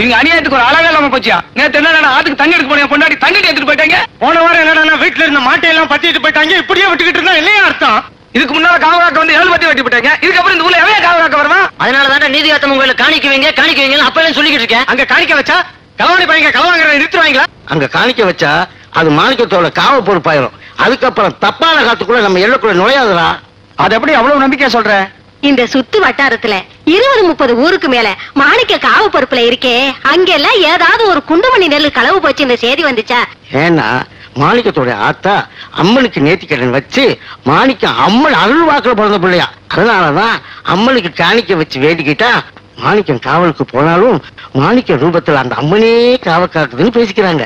இவங்க அநியாயத்துக்கு ஒரு அளவே இல்லாம போச்சியா? நேத்து என்ன ஆத்துக்கு தண்ணி எடுக்க போனேன் பொண்டாடி தண்ணி எடுத்துட்டு போயிட்டாங்க? போன வாரம் என்னடா வீட்டுல இருந்த மாட்டையெல்லாம் பத்திட்டு போயிட்டாங்க இப்படியே விட்டுக்கிட்டு இருந்தா இல்லையா அர்த்தம்? இதுக்கு முன்னால காவகாக்க வந்து ஏழு பத்தி வெட்டி போயிட்டாங்க. இதுக்கப்புறம் இந்த ஊர்ல எவன் காவகாக்க வருவான் அதனாலதான் நீதி ஆத்தம் உங்களை காணிக்க வைங்க காணிக்க வைங்க அப்பவே சொல்லிக்கிட்டு இருக்கேன். அங்க காணிக்க வச்சா? களவாணி பையங்க களவாங்கிற நிறுத்துவாங்களா அங்க காணிக்க வச்சா அது மாணிக்கத்தோட காவ பொறுப்பாயிரும். அதுக்கப்புறம் தப்பான காத்துக்குள்ள நம்ம எள்ளக்குள்ள நுழையாதுடா. அது எப்படி அவ்வளவு நம்பிக்கையா சொல்ற? இந்த சுத்து வட்டாரத்துல இருபது முப்பது ஊருக்கு மேல மாணிக்க காவு பொறுப்புல இருக்கே. அங்கெல்லாம் ஏதாவது ஒரு குண்டுமணி நெல்லு களவு போச்சு இந்த செய்தி வந்துச்சா? ஏன்னா மாணிக்கத்தோட ஆத்தா அம்மனுக்கு நேர்த்திக்கடன் வச்சு மாணிக்கம் அம்மன் அருள் வாக்குல பிறந்த பிள்ளையா. அதனாலதான் அம்மனுக்கு காணிக்க வச்சு வேண்டிக்கிட்டா மாணிக்கம் காவலுக்கு போனாலும் மாணிக்க ரூபத்துல அந்த அம்மனே காவ காக்குதுன்னு பேசிக்கிறாங்க.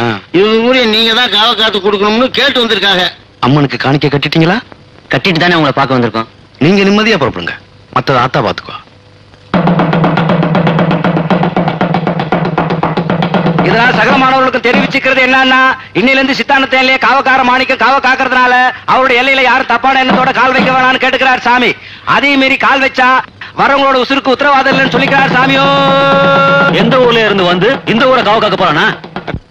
ஆ. இவங்க ஊரே நீங்க தான் காவ காத்து கொடுக்கணும்னு கேட்டு வந்திருக்காங்க அம்மனுக்கு காணிக்க கட்டிட்டீங்களா? கட்டிட்டு தானே உங்களை பார்க்க வந்திருக்கோம். நீங்க நிம்மதியா புறப்படுங்க. மத்தத ஆத்தா பாத்துக்கோ. இதனால சகல மாணவர்களுக்கு தெரிவிச்சுக்கிறது என்னன்னா இன்னில இருந்து சித்தாந்த எல்லையை காவக்கார மாணிக்க காவ காக்கிறதுனால அவருடைய எல்லையில யாரும் தப்பான எண்ணத்தோட கால் வைக்க வேணாம்னு கேட்டுக்கிறார் சாமி. அதே மீறி கால் வச்சா வரவங்களோட உசுருக்கு உத்தரவாதம் இல்லைன்னு சொல்லிக்கிறார் சாமியோ. எந்த ஊர்ல இருந்து வந்து இந்த ஊரை காவ காக்க போறானா?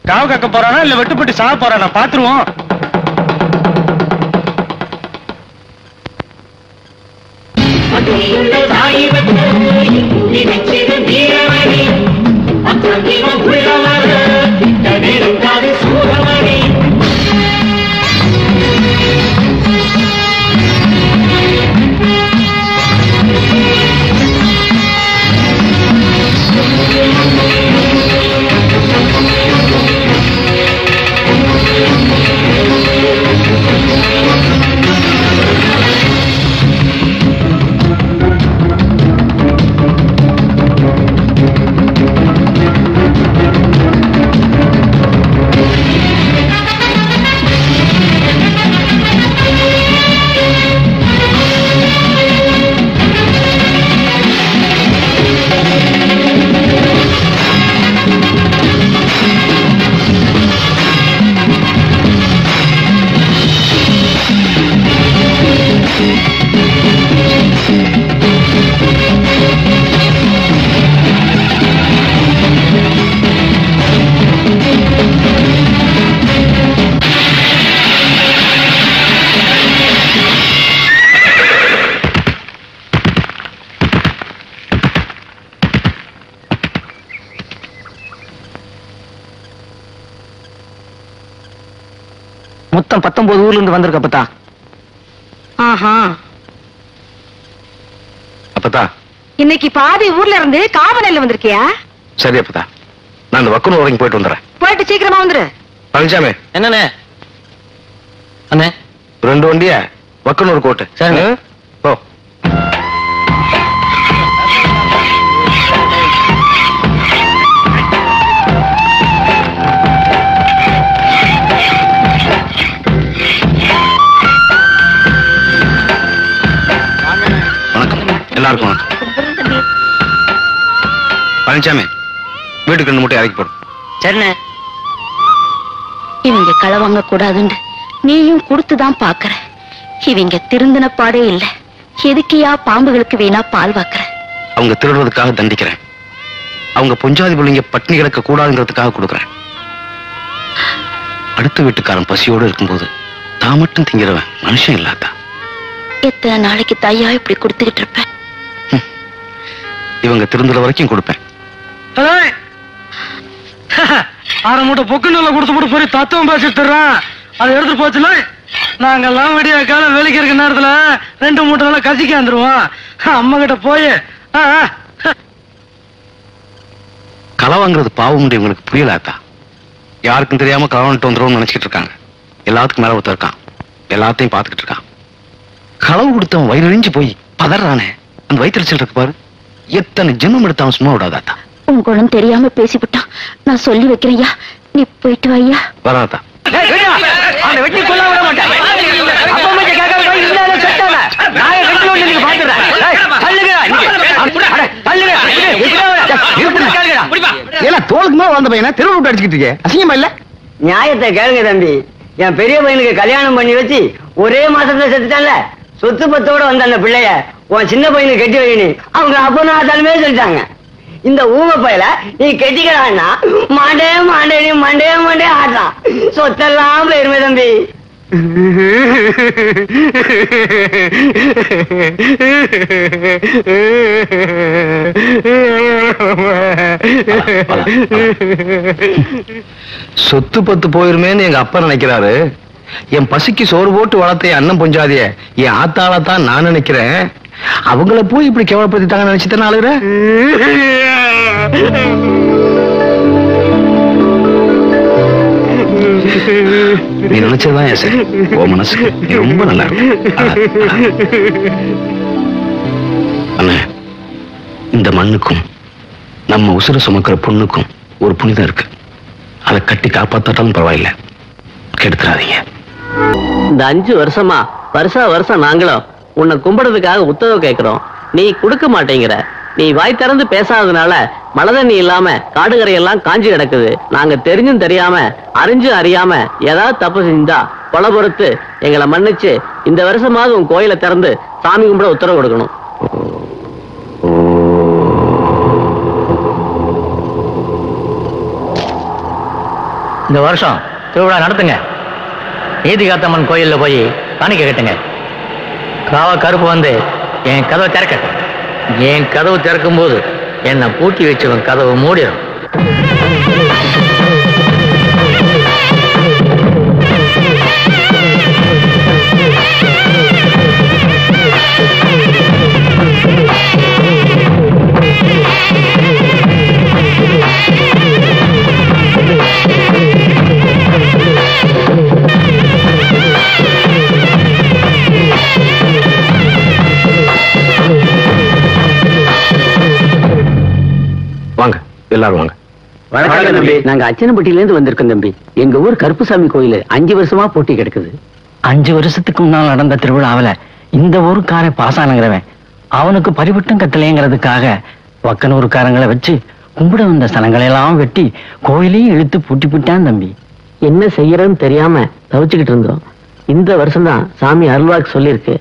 காவு காக்க போறானா இல்ல வெட்டுப்பட்டு சாக போறானா? பாத்துருவோம். மொத்தம் பத்தொன்பது ஊர்ல இருந்து வந்திருக்க அப்பத்தா. ஆஹா. அப்பத்தா. இன்னைக்கு பாதி ஊர்ல இருந்து காவநெல்ல வந்திருக்கியா? சரி அப்பத்தா. நான் இந்த வக்குனூர் வரைக்கும் போயிட்டு வந்துடுறேன். போயிட்டு சீக்கிரமா வந்துரு. பழனிசாமி என்னண்ணே? அண்ணே? ரெண்டு வண்டிய? வக்கனூர் கோட்டு. ம்? போ. எல்லாருக்கும் பழனிசாமி வீட்டுக்கு ரெண்டு மூட்டை இறக்கி போடும் சரிண்ணே. இவங்க களவாங்க கூடாதுன்னு நீயும் கொடுத்துதான் பாக்குற இவங்க திருந்தின பாடே இல்ல. எதுக்கியா பாம்புகளுக்கு வீணா பால் வாக்குற? அவங்க திருடுறதுக்காக தண்டிக்கிறேன். அவங்க பொஞ்சாதி பிள்ளைங்க பட்டினி கிடக்க கூடாதுங்கிறதுக்காக கொடுக்குறேன். அடுத்த வீட்டுக்காரன் பசியோடு இருக்கும்போது தான் மட்டும் திங்கிறவன் மனுஷன் இல்லாதா? எத்தனை நாளைக்கு தையா இப்படி கொடுத்துக்கிட்டு இருப்ப? இவங்க திருந்துற வரைக்கும் கொடுப்பேன். ஆறு மூட்டை பொக்கு நல்லா கொடுத்து போட்டு போய் தத்துவம் பேசிட்டு தர்றான் அதை எடுத்துட்டு போச்சுல நாங்கெல்லாம் விடிய காலம் வேலைக்கு இருக்க நேரத்துல ரெண்டு மூட்டை நல்லா கசிக்க வந்துருவோம். அம்மா கிட்ட போய் ஆ, ஆ. களை வாங்குறது பாவம் இவங்களுக்கு புரியலாத்தா யாருக்கும் தெரியாம களவன்ட்டு வந்துடும் நினைச்சிட்டு இருக்காங்க. எல்லாத்துக்கும் மேல ஒருத்தர் இருக்கான். எல்லாத்தையும் பார்த்துக்கிட்டு இருக்கான். களவு கொடுத்தவன் வயிறு போய் பதறானே. அந்த வயிற்றுச்சல் இருக்கு பாரு. எத்தனை ஜென்மம் எடுத்தவன் சும்மா விடாதாத்தா. உன் குணம் தெரியாம பேசிவிட்டான் நான் சொல்லி வைக்கிறேன்யா நீ போயிட்டு வாய்யா வராதா. அவனை வெட்டி கொல்ல விட மாட்டேன். அப்பா அம்மா கேட்காம போய் இருந்தாலே செத்தான நான் வெட்டி ஒண்ணு நீங்க பாத்துறேன் தள்ளுங்க. அட, தள்ளுங்க. ஏன்னா தோலுக்கு மேல வந்த பையனை தெருவு விட்டு அடிச்சுக்கிட்டு இருக்கே. அசிங்கமா இல்ல? நியாயத்தை கேளுங்க தம்பி. என் பெரிய பையனுக்கு கல்யாணம் பண்ணி வச்சு ஒரே மாசத்துல செத்துட்டான்ல. சொத்து பத்தோட வந்த அந்த பிள்ளைய உன் சின்ன பையனுக்கு கட்டி வைனி அவங்க அப்பனா தலைமையே சொல்லிட்டாங்க. இந்த ஊம பையல நீ கெட்டிக்கிறான்னா மாண்டே மாண்டே நீ மண்டே மாண்டே ஆடுறான். சொத்தெல்லாம் போயிருமே தம்பி. சொத்து பத்து போயிருமேன்னு எங்க அப்பா நினைக்கிறாரு. என் பசிக்கு சோறு போட்டு வளர்த்த என் அண்ணன் பொஞ்சாதிய என் ஆத்தால தான் நான் நினைக்கிறேன். அவங்கள போய் இப்படி கேவலப்படுத்திட்டாங்க நினைச்சுதான் அழுகுற நீ நினைச்சதுதான் சார் சரி? ஓ மனசு ரொம்ப நல்லா இருக்கு. இந்த மண்ணுக்கும் நம்ம உசுர சுமக்கிற பொண்ணுக்கும் ஒரு புனிதம் இருக்கு. அதை கட்டி காப்பாத்தாட்டாலும் பரவாயில்ல. கெடுத்துறாதீங்க இந்த அஞ்சு வருஷமா வருஷா வருஷம் நாங்களும் உன்னை கும்பிடுறதுக்காக உத்தரவு கேட்கிறோம். நீ கொடுக்க மாட்டேங்கிற. நீ வாய் திறந்து பேசாததுனால மலதண்ணி இல்லாம காடுகரையெல்லாம் காஞ்சி கிடக்குது. நாங்க தெரிஞ்சும் தெரியாம அறிஞ்சும் அறியாம ஏதாவது தப்பு செஞ்சா கொலை பொறுத்து எங்களை மன்னிச்சு இந்த வருஷமாவது உன் கோயிலை திறந்து சாமி கும்பிட உத்தரவு கொடுக்கணும். இந்த வருஷம் திருவிழா நடத்துங்க. நீதிகாத்தம்மன் கோயிலில் போய் காணிக்க கட்டுங்க. காவா கருப்பு வந்து என் கதவை திறக்க. என் கதவு திறக்கும் போது என்னை பூட்டி வச்சவன் கதவு மூடிடும். எல்லாரும் வாங்க. வணக்கம் தம்பி. நாங்க அச்சனப்பட்டியில இருந்து வந்திருக்கோம் தம்பி. எங்க ஊர் கருப்புசாமி கோயில் அஞ்சு வருஷமா போட்டி கிடக்குது. அஞ்சு வருஷத்துக்கு முன்னால் நடந்த திருவிழாவில் இந்த ஊருக்காரன் பாசானங்கிறவன் அவனுக்கு பரிவட்டம் கட்டலைங்கிறதுக்காக பக்கனூருக்காரங்களை வச்சு கும்பிட வந்த ஸ்தலங்களை எல்லாம் வெட்டி கோயிலையும் இழுத்து பூட்டி போட்டான் தம்பி. என்ன செய்யறதுன்னு தெரியாம தவிச்சுக்கிட்டு இருந்தோம். இந்த வருஷம் தான் சாமி அருள்வாக்கு சொல்லியிருக்கு.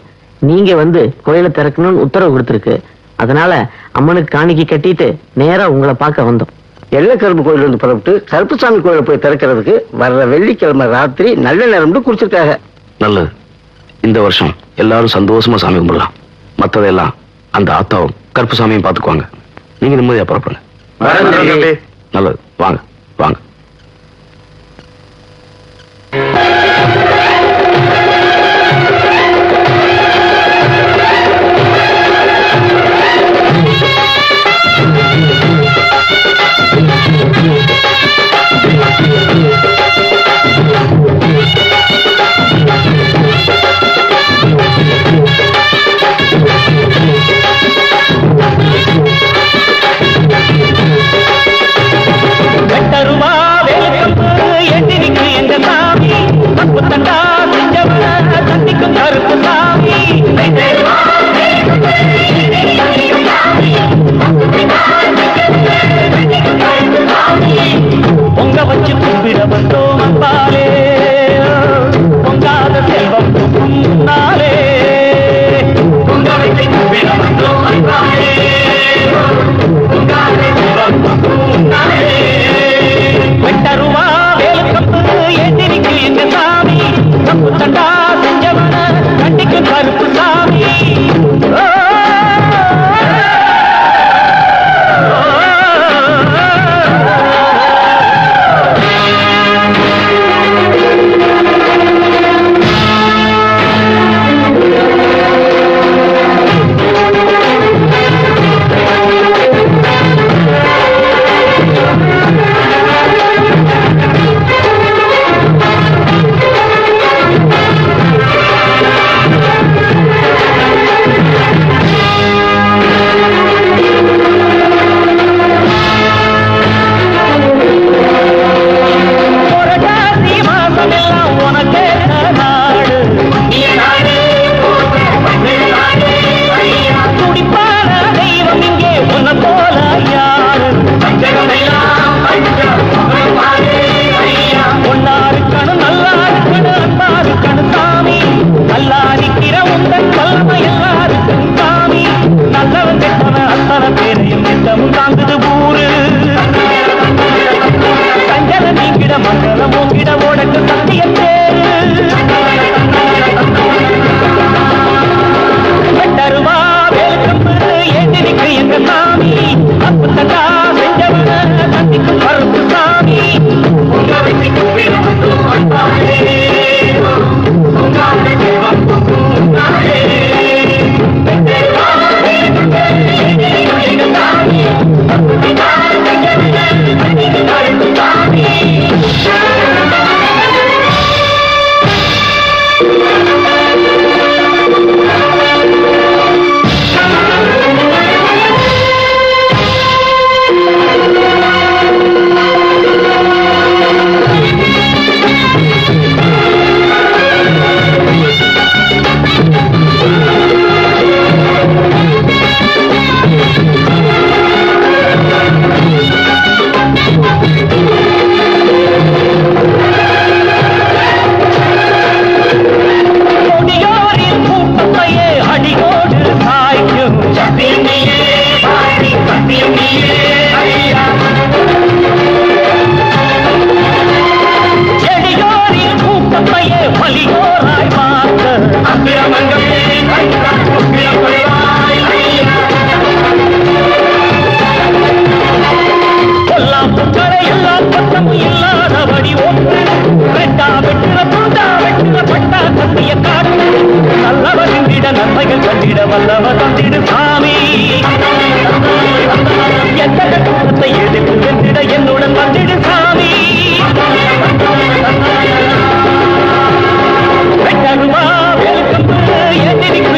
நீங்க வந்து கோயிலை திறக்கணும்னு உத்தரவு கொடுத்துருக்கு. அதனால அம்மனுக்கு காணிக்கை கட்டிட்டு நேரா உங்களை பார்க்க வந்தோம். எள்ளக்கரும்பு கோயில் இருந்து புறப்பட்டு கருப்புசாமி கோயிலை போய் திறக்கிறதுக்கு வர்ற வெள்ளிக்கிழமை ராத்திரி நல்ல நேரம்னு குறிச்சிருக்காங்க. நல்லது. இந்த வருஷம் எல்லாரும் சந்தோஷமா சாமி கும்பிடலாம். மத்ததெல்லாம் அந்த ஆத்தாவும் கருப்புசாமியும் பாத்துக்குவாங்க நீங்க நிம்மதியா புறப்படுங்க. நல்லது. வாங்க வாங்க. Thank you. தந்திட வல்லவ தந்திடு சாமி. எந்த கட்டத்தை எதிர்த்து சென்றிட என்னுடன் வந்திடு சாமி. வெட்டனுமா வெளுக்கும் எதிரிக்கு